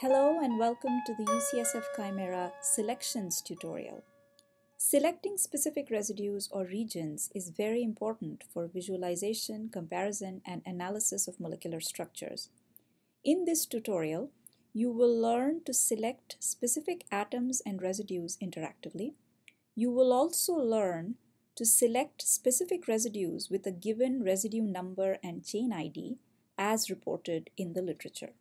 Hello and welcome to the UCSF Chimera Selections tutorial. Selecting specific residues or regions is very important for visualization, comparison, and analysis of molecular structures. In this tutorial, you will learn to select specific atoms and residues interactively. You will also learn to select specific residues with a given residue number and chain ID as reported in the literature.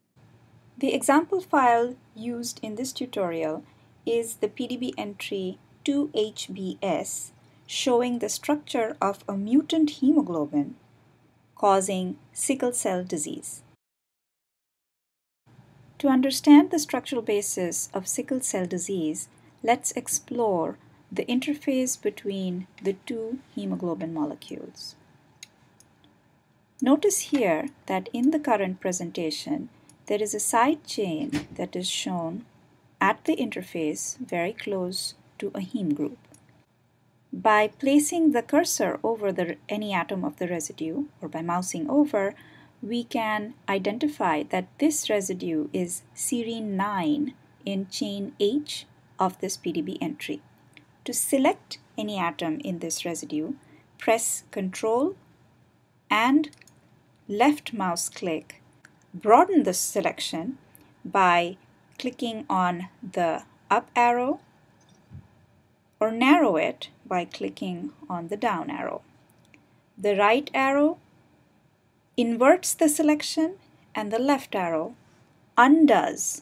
The example file used in this tutorial is the PDB entry 2HBS showing the structure of a mutant hemoglobin causing sickle cell disease. To understand the structural basis of sickle cell disease, let's explore the interface between the two hemoglobin molecules. Notice here that in the current presentation, there is a side chain that is shown at the interface very close to a heme group. By placing the cursor over the, any atom of the residue, or by mousing over, we can identify that this residue is serine 9 in chain H of this PDB entry. To select any atom in this residue, press Ctrl and left mouse click, broaden the selection by clicking on the up arrow or narrow it by clicking on the down arrow. The right arrow inverts the selection and the left arrow undoes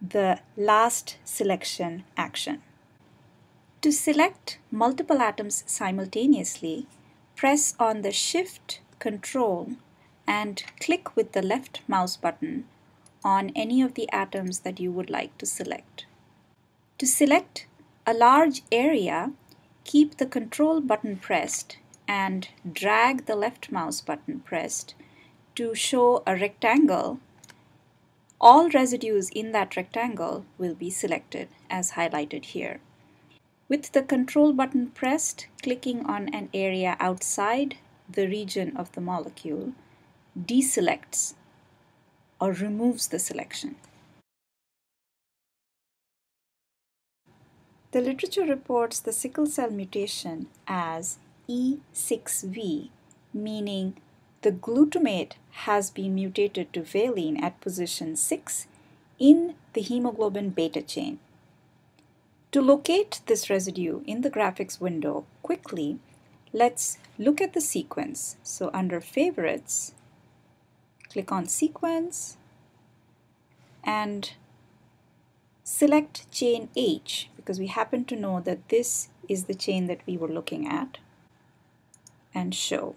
the last selection action. To select multiple atoms simultaneously, press on the Shift Control and click with the left mouse button on any of the atoms that you would like to select. To select a large area, keep the control button pressed and drag the left mouse button pressed to show a rectangle. All residues in that rectangle will be selected as highlighted here. With the control button pressed, clicking on an area outside the region of the molecule deselects or removes the selection. The literature reports the sickle cell mutation as E6V, meaning the glutamate has been mutated to valine at position 6 in the hemoglobin beta chain. To locate this residue in the graphics window quickly, let's look at the sequence. So under favorites, click on sequence and select chain H because we happen to know that this is the chain that we were looking at and show.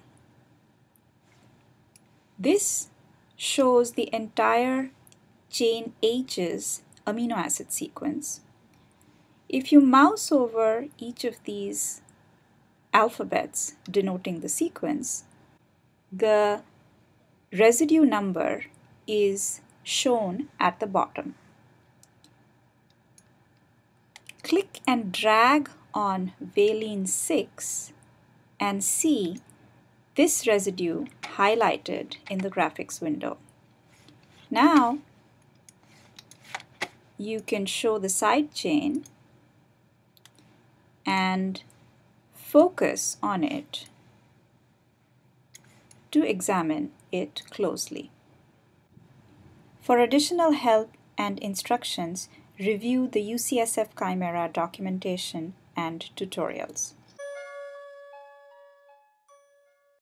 This shows the entire chain H's amino acid sequence. If you mouse over each of these alphabets denoting the sequence, the residue number is shown at the bottom. Click and drag on valine 6 and see this residue highlighted in the graphics window. Now you can show the side chain and focus on it to examine it closely. For additional help and instructions, review the UCSF Chimera documentation and tutorials.